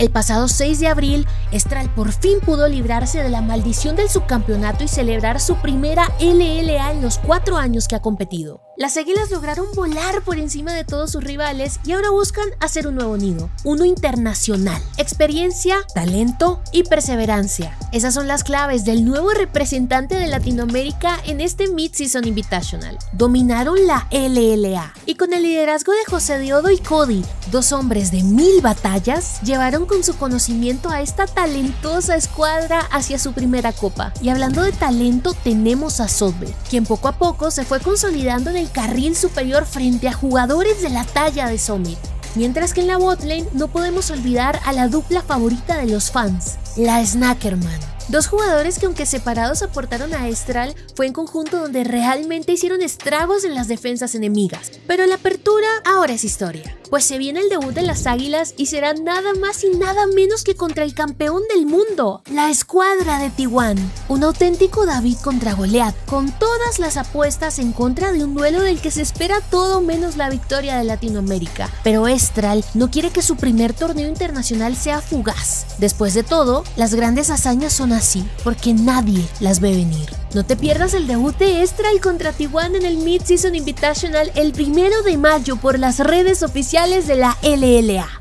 El pasado 6 de abril, Estral por fin pudo librarse de la maldición del subcampeonato y celebrar su primera LLA en los cuatro años que ha competido. Las águilas lograron volar por encima de todos sus rivales y ahora buscan hacer un nuevo nido, uno internacional. Experiencia, talento y perseverancia. Esas son las claves del nuevo representante de Latinoamérica en este Mid-Season Invitational. Dominaron la LLA y con el liderazgo de José Diodo y Cody, dos hombres de mil batallas, llevaron con su conocimiento a esta talentosa escuadra hacia su primera copa. Y hablando de talento, tenemos a Sotbe, quien poco a poco se fue consolidando en el carril superior frente a jugadores de la talla de Summit. Mientras que en la botlane no podemos olvidar a la dupla favorita de los fans, la Snackerman. Dos jugadores que aunque separados aportaron a Estral, fue en conjunto donde realmente hicieron estragos en las defensas enemigas. Pero la apertura ahora es historia pues se viene el debut de las Águilas y será nada más y nada menos que contra el campeón del mundo, la escuadra de Tijuana. Un auténtico David contra Goliath, con todas las apuestas en contra de un duelo del que se espera todo menos la victoria de Latinoamérica. Pero Estral no quiere que su primer torneo internacional sea fugaz. Después de todo, las grandes hazañas son así, porque nadie las ve venir. No te pierdas el debut de Estral contra Tijuana en el Mid-Season Invitational el primero de mayo por las redes oficiales de la LLA.